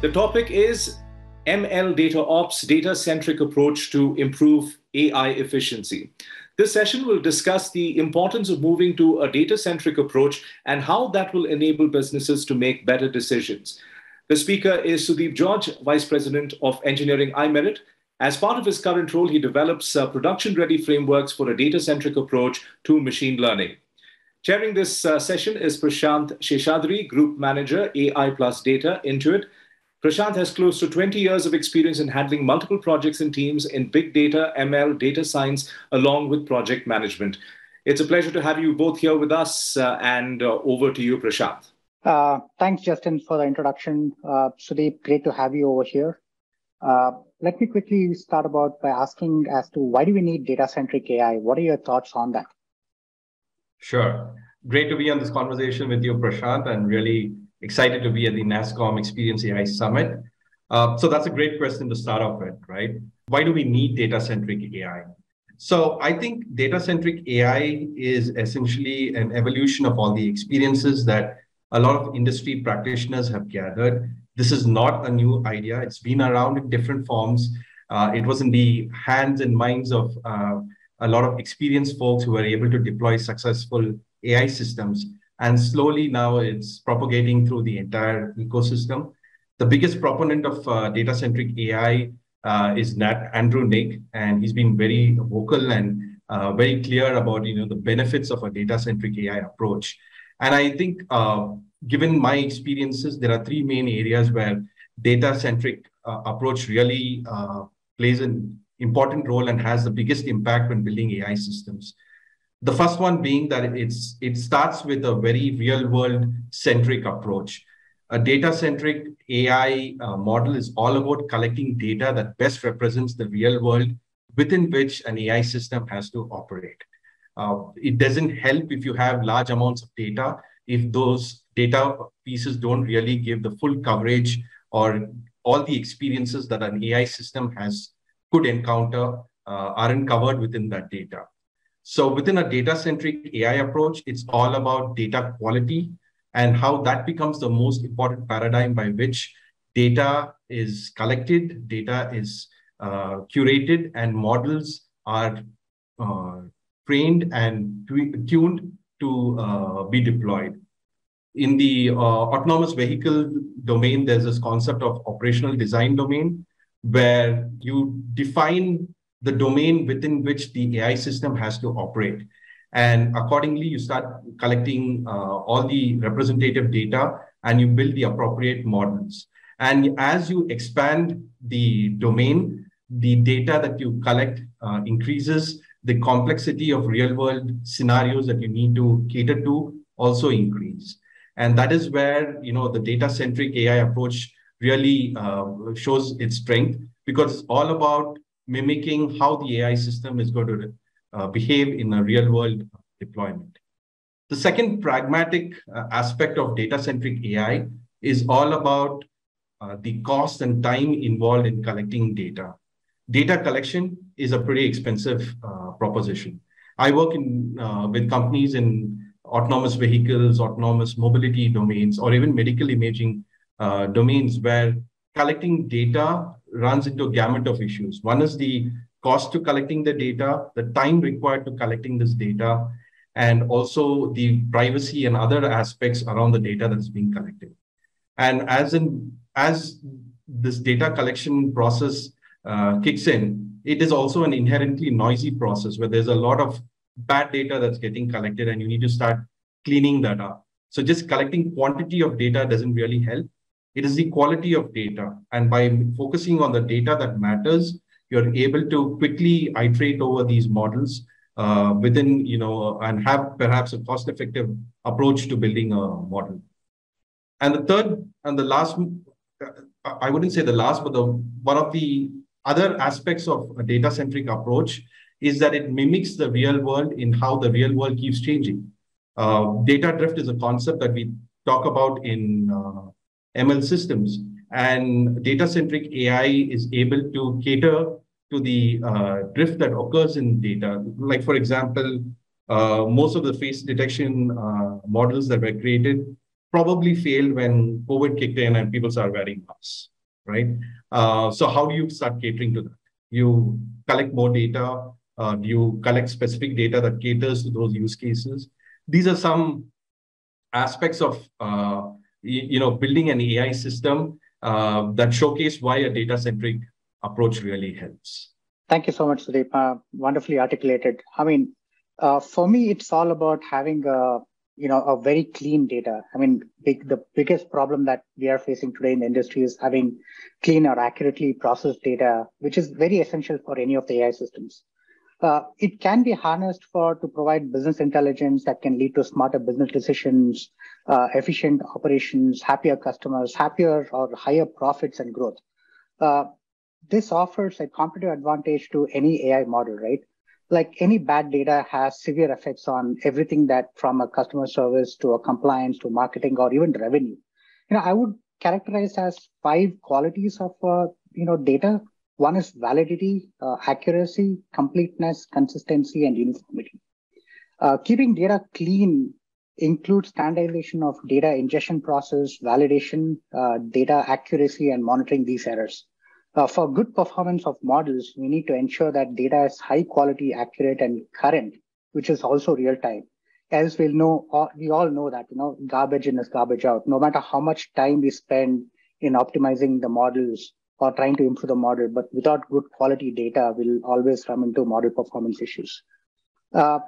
The topic is ML Data Ops Data Centric Approach to Improve AI Efficiency. This session will discuss the importance of moving to a data centric approach and how that will enable businesses to make better decisions. The speaker is Sudeep George, Vice President of Engineering iMerit. As part of his current role, he develops uh, production ready frameworks for a data centric approach to machine learning. Chairing this uh, session is Prashant Seshadri, Group Manager, AI Plus Data, Intuit. Prashant has close to 20 years of experience in handling multiple projects and teams in big data, ML, data science, along with project management. It's a pleasure to have you both here with us, uh, and uh, over to you, Prashant. Uh, thanks, Justin, for the introduction. Uh, Sudeep, great to have you over here. Uh, let me quickly start about by asking as to why do we need data-centric AI? What are your thoughts on that? Sure. Great to be on this conversation with you, Prashant, and really excited to be at the NASSCOM Experience AI Summit. Uh, so that's a great question to start off with, right? Why do we need data centric AI? So I think data centric AI is essentially an evolution of all the experiences that a lot of industry practitioners have gathered. This is not a new idea. It's been around in different forms. Uh, it was in the hands and minds of uh, a lot of experienced folks who were able to deploy successful AI systems. And slowly now it's propagating through the entire ecosystem. The biggest proponent of uh, data centric AI uh, is Nat Andrew Ng, and he's been very vocal and uh, very clear about you know the benefits of a data centric AI approach. And I think, uh, given my experiences, there are three main areas where data centric uh, approach really uh, plays an important role and has the biggest impact when building AI systems. The first one being that it's it starts with a very real world centric approach. A data centric AI uh, model is all about collecting data that best represents the real world within which an AI system has to operate. Uh, it doesn't help if you have large amounts of data if those data pieces don't really give the full coverage or all the experiences that an AI system has could encounter uh, aren't covered within that data. So within a data-centric AI approach, it's all about data quality and how that becomes the most important paradigm by which data is collected, data is uh, curated, and models are uh, trained and tuned to uh, be deployed. In the uh, autonomous vehicle domain, there's this concept of operational design domain, where you define the domain within which the AI system has to operate. And accordingly, you start collecting uh, all the representative data and you build the appropriate models. And as you expand the domain, the data that you collect uh, increases, the complexity of real world scenarios that you need to cater to also increase. And that is where you know the data centric AI approach really uh, shows its strength because it's all about mimicking how the AI system is going to uh, behave in a real world deployment. The second pragmatic uh, aspect of data centric AI is all about uh, the cost and time involved in collecting data. Data collection is a pretty expensive uh, proposition. I work in, uh, with companies in autonomous vehicles, autonomous mobility domains, or even medical imaging uh, domains where collecting data runs into a gamut of issues. One is the cost to collecting the data, the time required to collecting this data, and also the privacy and other aspects around the data that's being collected. And as in as this data collection process uh, kicks in, it is also an inherently noisy process where there's a lot of bad data that's getting collected, and you need to start cleaning that up. So just collecting quantity of data doesn't really help. It is the quality of data. And by focusing on the data that matters, you're able to quickly iterate over these models uh, within, you know, and have perhaps a cost effective approach to building a model. And the third and the last, uh, I wouldn't say the last, but the one of the other aspects of a data centric approach is that it mimics the real world in how the real world keeps changing. Uh, data drift is a concept that we talk about in uh, ML systems. And data centric AI is able to cater to the uh, drift that occurs in data. Like, for example, uh, most of the face detection uh, models that were created probably failed when COVID kicked in and people started wearing masks, right? Uh, so how do you start catering to that? You collect more data. Uh, do you collect specific data that caters to those use cases? These are some aspects of uh, you know building an AI system uh, that showcase why a data centric approach really helps. Thank you so much, Sudeep. Uh, wonderfully articulated. I mean, uh, for me, it's all about having a you know a very clean data. I mean, big, the biggest problem that we are facing today in the industry is having clean or accurately processed data, which is very essential for any of the AI systems. Uh, it can be harnessed for to provide business intelligence that can lead to smarter business decisions, uh, efficient operations, happier customers, happier or higher profits and growth. Uh, this offers a competitive advantage to any AI model, right? Like any bad data has severe effects on everything that from a customer service to a compliance to marketing or even revenue. You know, I would characterize as five qualities of uh, you know data. One is validity, uh, accuracy, completeness, consistency, and uniformity. Uh, keeping data clean includes standardization of data ingestion process, validation, uh, data accuracy, and monitoring these errors. Uh, for good performance of models, we need to ensure that data is high quality, accurate, and current, which is also real time. Else, we'll know, uh, we all know that, you know, garbage in is garbage out. No matter how much time we spend in optimizing the models or trying to improve the model, but without good quality data, we'll always run into model performance issues. Uh,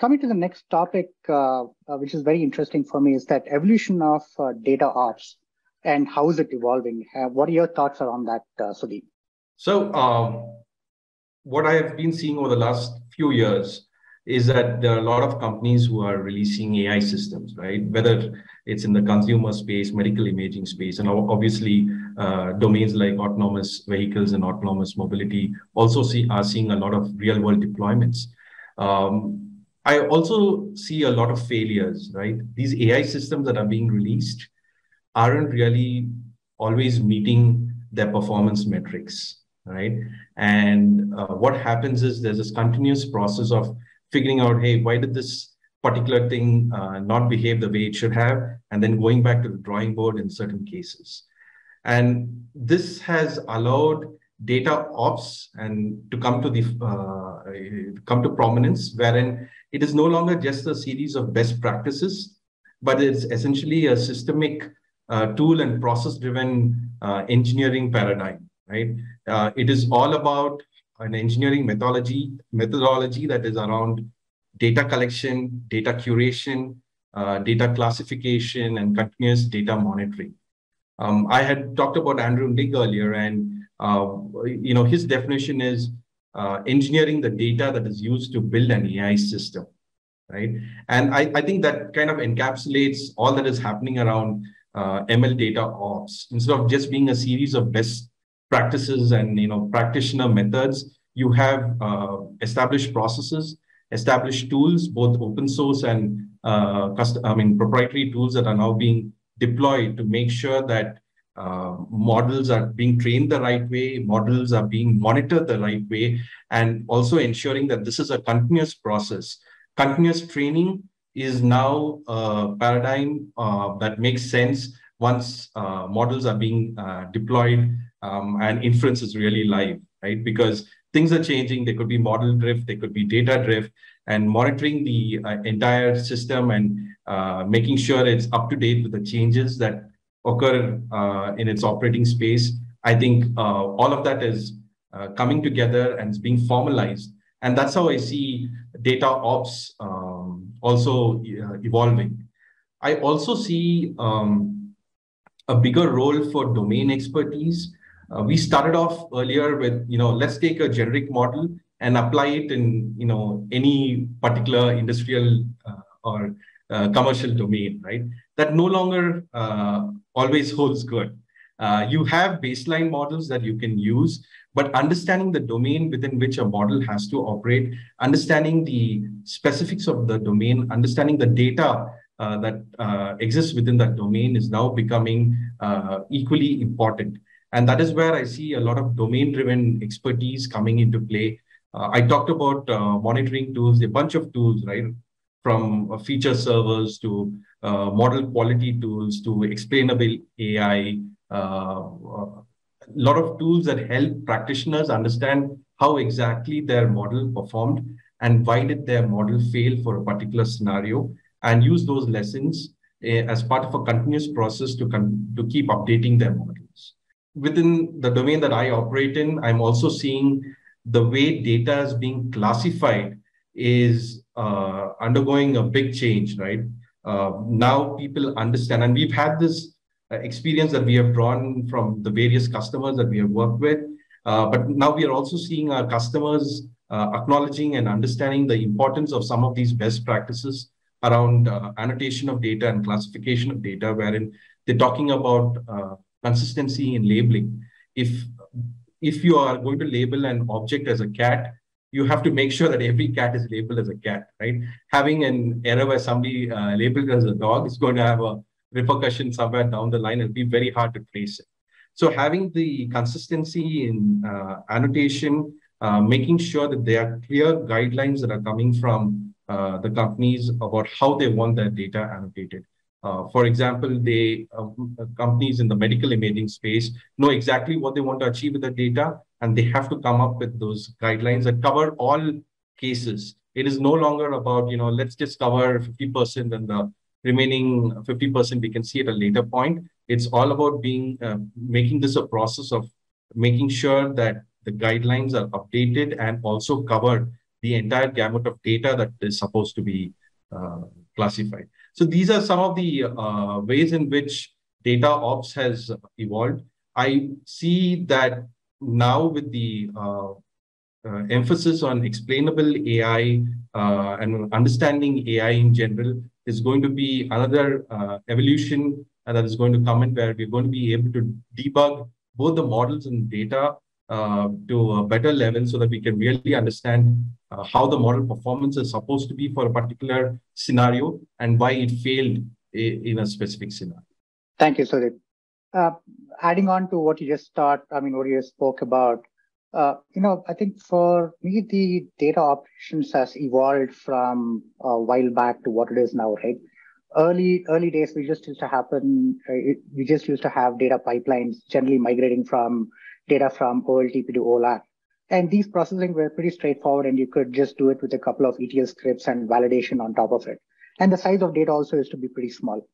coming to the next topic, uh, uh, which is very interesting for me, is that evolution of uh, data ops and how is it evolving? Uh, what are your thoughts around that, uh? So, um, what I have been seeing over the last few years is that there are a lot of companies who are releasing AI systems, right? Whether it's in the consumer space, medical imaging space, and obviously uh, domains like autonomous vehicles and autonomous mobility also see are seeing a lot of real world deployments. Um, I also see a lot of failures, right? These AI systems that are being released aren't really always meeting their performance metrics, right? And uh, what happens is there's this continuous process of figuring out, hey, why did this particular thing uh, not behave the way it should have? And then going back to the drawing board in certain cases. And this has allowed data ops and to come to the uh, come to prominence, wherein it is no longer just a series of best practices, but it's essentially a systemic uh, tool and process driven uh, engineering paradigm, right? Uh, it is all about an engineering methodology, methodology that is around data collection, data curation, uh, data classification, and continuous data monitoring. Um, I had talked about Andrew Ng earlier, and uh, you know his definition is uh, engineering the data that is used to build an AI system, right? And I, I think that kind of encapsulates all that is happening around uh, ML data ops. Instead of just being a series of best practices and you know practitioner methods, you have uh, established processes, established tools, both open source and uh, I mean proprietary tools that are now being deployed to make sure that uh, models are being trained the right way, models are being monitored the right way, and also ensuring that this is a continuous process. Continuous training is now a paradigm uh, that makes sense once uh, models are being uh, deployed um, and inference is really live, right? Because things are changing. There could be model drift, there could be data drift, and monitoring the uh, entire system and uh, making sure it's up to date with the changes that occur uh, in its operating space. I think all of that is coming together and is being formalized. And that's how I see data ops um, also uh, evolving. I also see um, a bigger role for domain expertise. Uh, we started off earlier with, you know, let's take a generic model and apply it in, you know, any particular industrial uh, or uh, commercial domain, right? That no longer uh, always holds good. Uh, you have baseline models that you can use, but understanding the domain within which a model has to operate, understanding the specifics of the domain, understanding the data uh, that uh, exists within that domain is now becoming equally important. And that is where I see a lot of domain driven expertise coming into play. Uh, I talked about uh, monitoring tools, a bunch of tools, right? from uh, feature servers to uh, model quality tools to explainable AI, uh, a lot of tools that help practitioners understand how exactly their model performed and why did their model fail for a particular scenario and use those lessons uh, as part of a continuous process to, to keep updating their models. Within the domain that I operate in, I'm also seeing the way data is being classified is uh, undergoing a big change, right? Uh, now people understand, and we've had this uh, experience that we have drawn from the various customers that we have worked with. Uh, but now we are also seeing our customers uh, acknowledging and understanding the importance of some of these best practices around uh, annotation of data and classification of data, wherein they're talking about consistency in labeling. If if you are going to label an object as a cat, you have to make sure that every cat is labeled as a cat, right? Having an error where somebody uh, labeled as a dog is going to have a repercussion somewhere down the line. It'll be very hard to trace it. So having the consistency in uh, annotation, uh, making sure that there are clear guidelines that are coming from uh, the companies about how they want their data annotated. Uh, for example, they uh, companies in the medical imaging space know exactly what they want to achieve with the data, and they have to come up with those guidelines that cover all cases. It is no longer about you know let's just cover 50% and the remaining 50% we can see at a later point. It's all about being uh, making this a process of making sure that the guidelines are updated and also cover the entire gamut of data that is supposed to be uh, classified. So these are some of the uh, ways in which data ops has evolved. I see that now with the uh, uh, emphasis on explainable AI uh, and understanding AI in general is going to be another uh, evolution that is going to come in where we're going to be able to debug both the models and data uh, to a better level so that we can really understand uh, how the model performance is supposed to be for a particular scenario and why it failed in a specific scenario. Thank you, Sudeep. Uh, adding on to what you just thought, I mean, what you spoke about, uh, you know, I think for me, the data operations has evolved from a while back to what it is now, right? Early early days, we just used to happen. Uh, we just used to have data pipelines, generally migrating from data from OLTP to OLAP. And these processing were pretty straightforward, and you could just do it with a couple of ETL scripts and validation on top of it. And the size of data also is to be pretty small.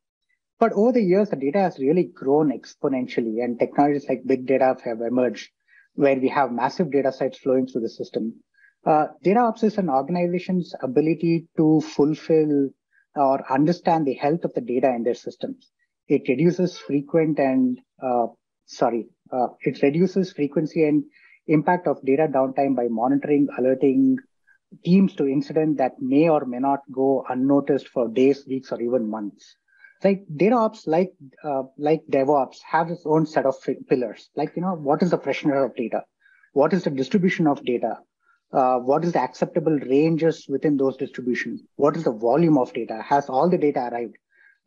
But over the years, the data has really grown exponentially, and technologies like big data have emerged, where we have massive data sets flowing through the system. Uh, data ops is an organization's ability to fulfill or understand the health of the data in their systems. It reduces frequent and uh, sorry, uh, it reduces frequency and impact of data downtime by monitoring, alerting teams to incident that may or may not go unnoticed for days, weeks, or even months. Like data ops, like uh, like DevOps, have its own set of pillars. Like you know, what is the freshener of data? What is the distribution of data? Uh, what is the acceptable ranges within those distributions? What is the volume of data? Has all the data arrived?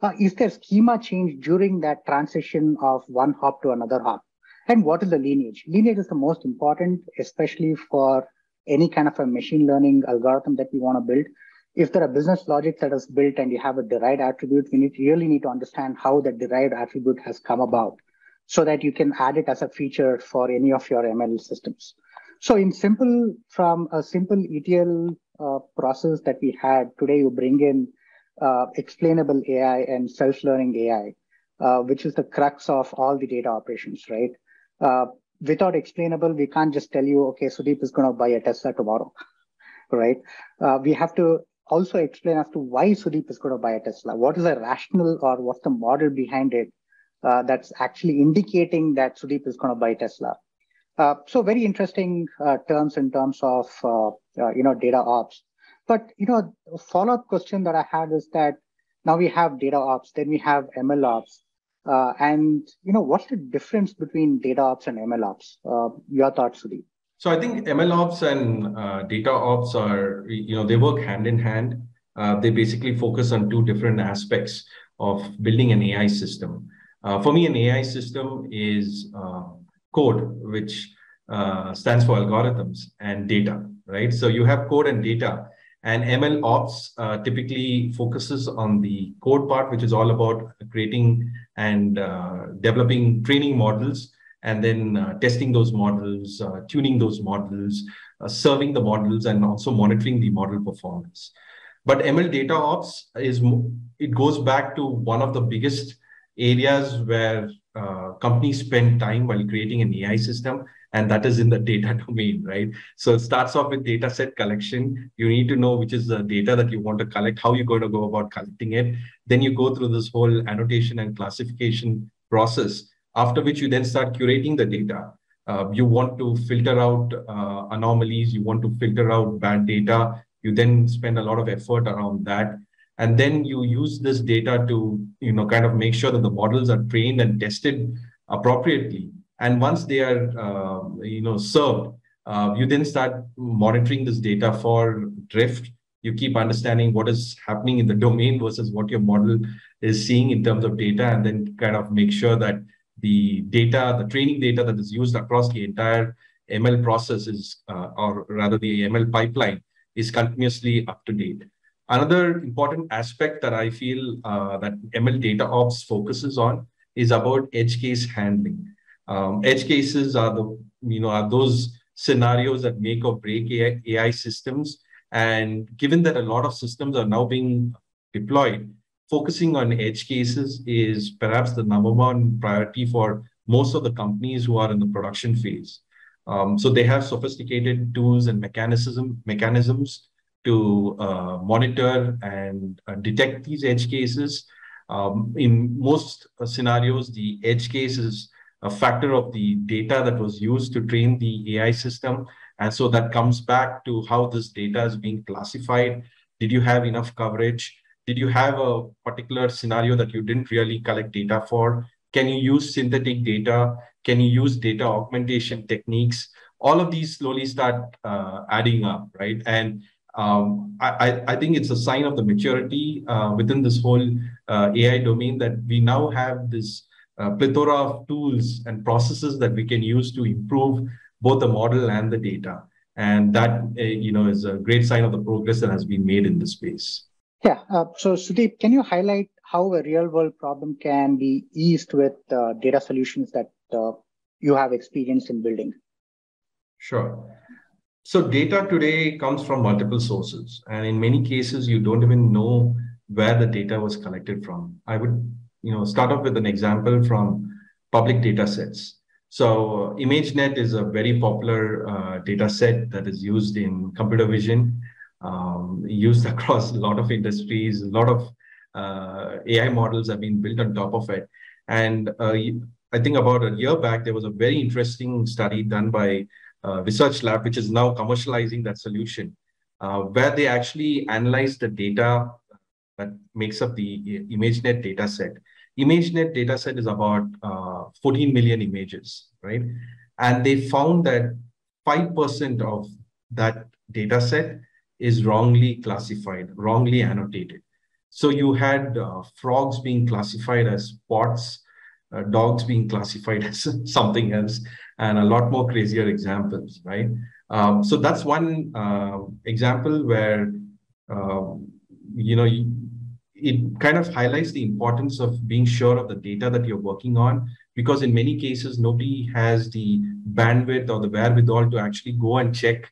Uh, is there schema change during that transition of one hop to another hop? And what is the lineage? Lineage is the most important, especially for any kind of a machine learning algorithm that we want to build. If there are business logic that is built and you have a derived attribute, we need, really need to understand how that derived attribute has come about so that you can add it as a feature for any of your ML systems. So in simple, from a simple ETL uh, process that we had, today you bring in uh, explainable AI and self-learning AI, uh, which is the crux of all the data operations, right? Uh, without explainable, we can't just tell you, okay, Sudeep is going to buy a Tesla tomorrow, right? Uh, we have to also explain as to why Sudeep is going to buy a Tesla. What is the rational or what's the model behind it uh, that's actually indicating that Sudeep is going to buy Tesla? So very interesting terms in terms of you know data ops. But you know, a follow up question that I had is that now we have data ops, then we have ML ops. Uh, and you know, what's the difference between data ops and ML ops? Uh, your thoughts, Sudhi? So I think ML ops and uh, data ops are, you know, they work hand in hand. Uh, they basically focus on two different aspects of building an AI system. Uh, for me, an AI system is uh, code, which stands for algorithms and data, right? So you have code and data, And ML Ops uh, typically focuses on the code part, which is all about creating and uh, developing training models and then uh, testing those models, uh, tuning those models, uh, serving the models, and also monitoring the model performance. But ML data ops is it goes back to one of the biggest areas where uh, companies spend time while creating an AI system, and that is in the data domain, right? So it starts off with data set collection. You need to know which is the data that you want to collect, how you're going to go about collecting it. Then you go through this whole annotation and classification process, after which you then start curating the data. Uh, you want to filter out uh, anomalies, you want to filter out bad data. You then spend a lot of effort around that and then you use this data to you know kind of make sure that the models are trained and tested appropriately and once they are uh, you know served uh, you then start monitoring this data for drift you keep understanding what is happening in the domain versus what your model is seeing in terms of data and then kind of make sure that the data the training data that is used across the entire ml process is uh, or rather the ml pipeline is continuously up to date Another important aspect that I feel uh, that ML Data Ops focuses on is about edge case handling. Um, edge cases are the you know are those scenarios that make or break AI, AI systems. And given that a lot of systems are now being deployed, focusing on edge cases is perhaps the number one priority for most of the companies who are in the production phase. Um, so they have sophisticated tools and mechanism mechanisms to uh, monitor and uh, detect these edge cases. Um, in most uh, scenarios, the edge case is a factor of the data that was used to train the AI system. And so that comes back to how this data is being classified. Did you have enough coverage? Did you have a particular scenario that you didn't really collect data for? Can you use synthetic data? Can you use data augmentation techniques? All of these slowly start uh, adding up, right? And um, I, I, think it's a sign of the maturity uh, within this whole uh, AI domain that we now have this uh, plethora of tools and processes that we can use to improve both the model and the data. And that, uh, you know, is a great sign of the progress that has been made in this space. Yeah. Uh, so, Sudeep, can you highlight how a real world problem can be eased with uh, data solutions that you have experience in building? Sure. So data today comes from multiple sources, and in many cases, you don't even know where the data was collected from. I would, you know, start off with an example from public data sets. So ImageNet is a very popular uh, data set that is used in computer vision, um, used across a lot of industries. A lot of uh, AI models have been built on top of it. And uh, I think about a year back, there was a very interesting study done by uh, research lab, which is now commercializing that solution, uh, where they actually analyzed the data that makes up the ImageNet data set. ImageNet dataset is about uh, 14 million images, right? And they found that 5% of that data set is wrongly classified, wrongly annotated. So you had uh, frogs being classified as pots, uh, dogs being classified as something else, and a lot more crazier examples, right? Um, so that's one uh, example where um, you know it kind of highlights the importance of being sure of the data that you're working on because in many cases nobody has the bandwidth or the wherewithal to actually go and check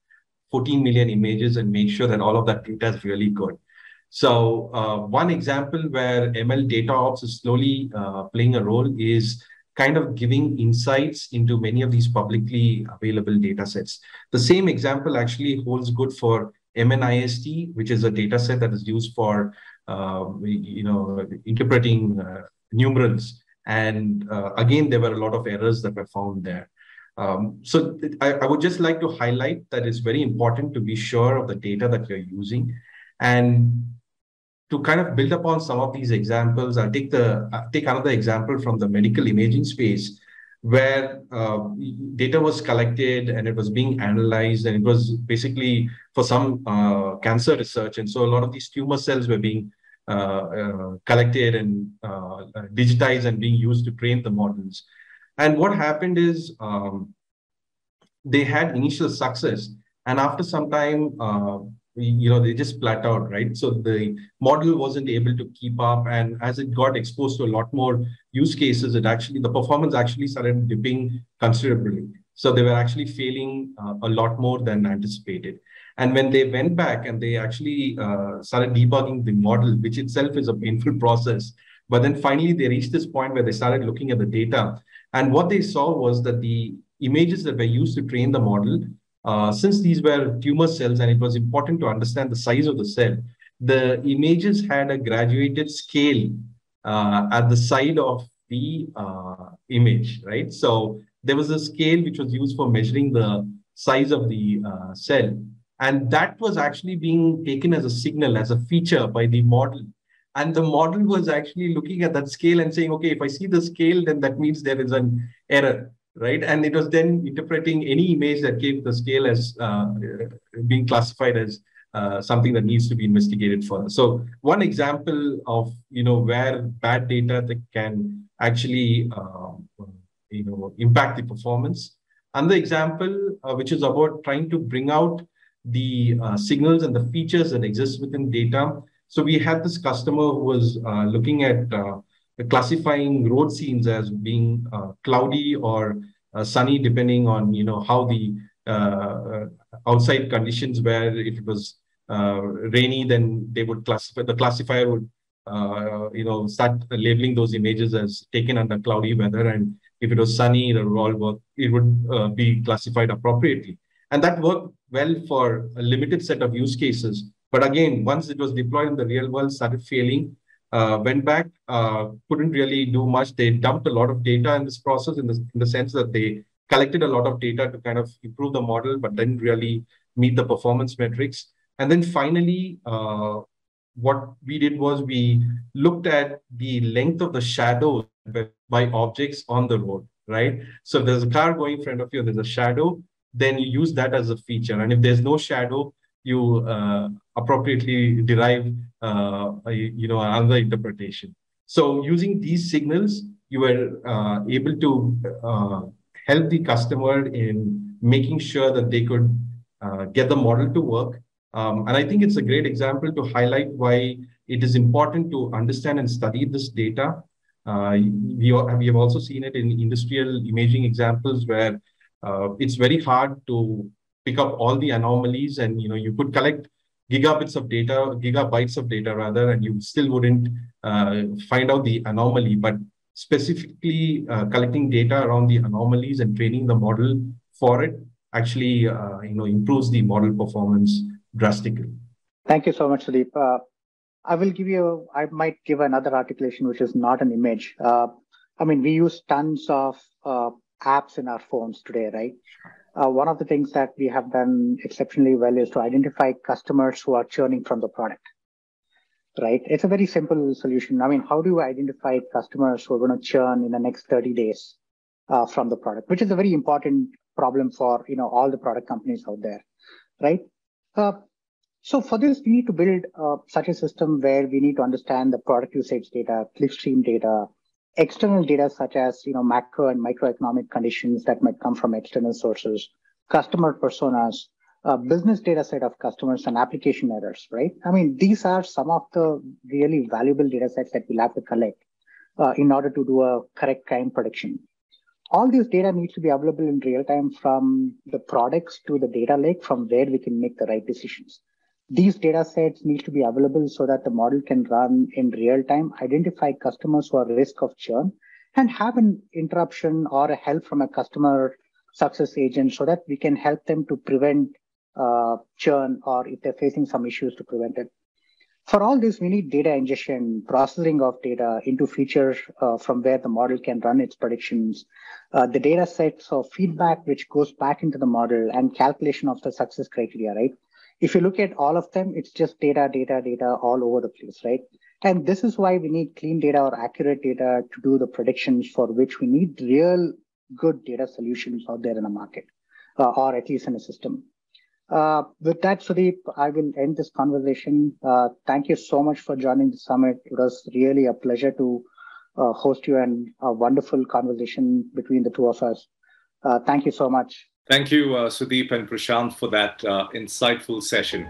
14 million images and make sure that all of that data is really good so uh, one example where ml data ops is slowly uh, playing a role is kind of giving insights into many of these publicly available data sets. The same example actually holds good for MNIST, which is a data set that is used for you know interpreting uh, numerals. And uh, again, there were a lot of errors that were found there. Um, so I, I, would just like to highlight that it's very important to be sure of the data that you're using. And to kind of build upon some of these examples, I'll take the I'll take another example from the medical imaging space, where uh, data was collected and it was being analyzed, and it was basically for some uh, cancer research, and so a lot of these tumor cells were being uh, uh collected and uh, digitized and being used to train the models. And what happened is um, they had initial success, and after some time, uh, you know they just flat out right? So the model wasn't able to keep up and as it got exposed to a lot more use cases it actually the performance actually started dipping considerably. So they were actually failing uh, a lot more than anticipated. And when they went back and they actually uh, started debugging the model which itself is a painful process but then finally they reached this point where they started looking at the data. And what they saw was that the images that were used to train the model uh, since these were tumor cells and it was important to understand the size of the cell, the images had a graduated scale uh, at the side of the uh, image, right? So there was a scale which was used for measuring the size of the uh, cell. And that was actually being taken as a signal, as a feature by the model. And the model was actually looking at that scale and saying, okay, if I see the scale, then that means there is an error right? And it was then interpreting any image that to the scale as uh, being classified as uh, something that needs to be investigated further. So one example of you know where bad data that can actually uh, you know impact the performance. Another example, uh, which is about trying to bring out the uh, signals and the features that exist within data. So we had this customer who was uh, looking at classifying road scenes as being uh, cloudy or uh, sunny, depending on you know how the uh, outside conditions were. If it was rainy, then they would classify. The classifier would you know start labeling those images as taken under cloudy weather, and if it was sunny, it would all work. It would be classified appropriately, and that worked well for a limited set of use cases. But again, once it was deployed in the real world, started failing, uh, went back, uh, couldn't really do much. They dumped a lot of data in this process in the, in the sense that they collected a lot of data to kind of improve the model, but didn't really meet the performance metrics. And then finally, uh, what we did was we looked at the length of the shadow by objects on the road, right? So if there's a car going in front of you, there's a shadow, then you use that as a feature. And if there's no shadow, you uh, appropriately derive uh, you know another interpretation. So using these signals you were uh, able to uh, help the customer in making sure that they could uh, get the model to work. Um, and i think it's a great example to highlight why it is important to understand and study this data. Uh, we, we have also seen it in industrial imaging examples where it's very hard to pick up all the anomalies and you know you could collect gigabits of data gigabytes of data rather and you still wouldn't uh, find out the anomaly. But specifically uh, collecting data around the anomalies and training the model for it actually uh, you know improves the model performance drastically. Thank you so much Sudeep. Uh, i will give you i might give another articulation which is not an image. Uh, i mean we use tons of uh, apps in our phones today right uh, one of the things that we have done exceptionally well is to identify customers who are churning from the product. Right? It's a very simple solution. I mean, how do you identify customers who are going to churn in the next 30 days uh, from the product, which is a very important problem for you know all the product companies out there, right? Uh, so for this, we need to build uh, such a system where we need to understand the product usage data, clickstream data, external data such as you know macro and microeconomic conditions that might come from external sources, customer personas, uh, business data set of customers, and application errors. Right? I mean, these are some of the really valuable data sets that we'll have to collect uh, in order to do a correct crime prediction. All this data needs to be available in real time from the products to the data lake, from where we can make the right decisions. These data sets need to be available so that the model can run in real time, identify customers who are risk of churn, and have an interruption or a help from a customer success agent so that we can help them to prevent uh, churn or if they're facing some issues to prevent it. For all this, we need data ingestion, processing of data into features uh, from where the model can run its predictions, uh, the data sets of feedback which goes back into the model, and calculation of the success criteria, right? If you look at all of them, it's just data, data, data all over the place, right? And this is why we need clean data or accurate data to do the predictions for which we need real good data solutions out there in the market, uh, or at least in a system. Uh, with that, Sudeep, I will end this conversation. Uh, thank you so much for joining the summit. It was really a pleasure to uh, host you and a wonderful conversation between the two of us. Uh, thank you so much. Thank you, uh, Sudeep and Prashant, for that uh, insightful session.